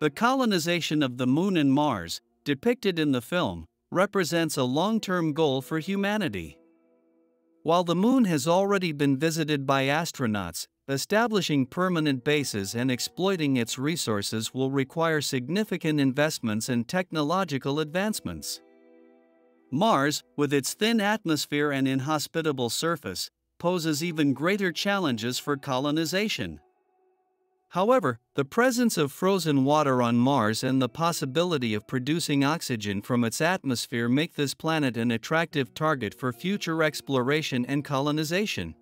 The colonization of the Moon and Mars, depicted in the film, represents a long term goal for humanity. While the Moon has already been visited by astronauts, establishing permanent bases and exploiting its resources will require significant investments and technological advancements. Mars, with its thin atmosphere and inhospitable surface, poses even greater challenges for colonization. However, the presence of frozen water on Mars and the possibility of producing oxygen from its atmosphere make this planet an attractive target for future exploration and colonization.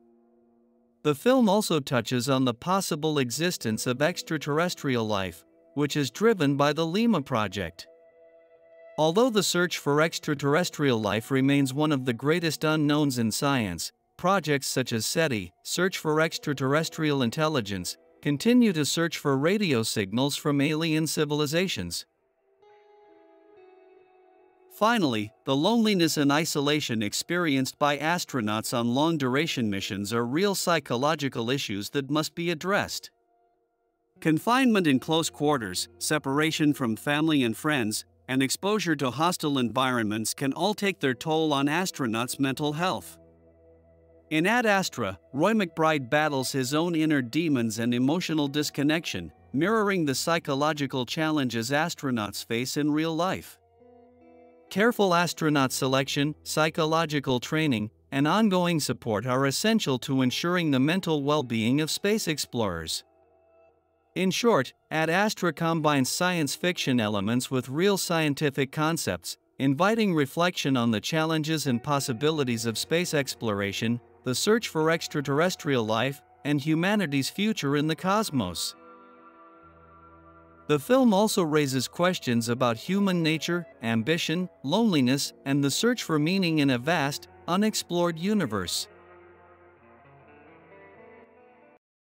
The film also touches on the possible existence of extraterrestrial life, which is driven by the LIMA project. Although the search for extraterrestrial life remains one of the greatest unknowns in science, projects such as SETI, Search for Extraterrestrial Intelligence, continue to search for radio signals from alien civilizations. Finally, the loneliness and isolation experienced by astronauts on long duration missions are real psychological issues that must be addressed. Confinement in close quarters, separation from family and friends, and exposure to hostile environments can all take their toll on astronauts' mental health. In Ad Astra, Roy McBride battles his own inner demons and emotional disconnection, mirroring the psychological challenges astronauts face in real life. Careful astronaut selection, psychological training, and ongoing support are essential to ensuring the mental well being of space explorers. In short, Ad Astra combines science fiction elements with real scientific concepts, inviting reflection on the challenges and possibilities of space exploration the search for extraterrestrial life, and humanity's future in the cosmos. The film also raises questions about human nature, ambition, loneliness, and the search for meaning in a vast, unexplored universe.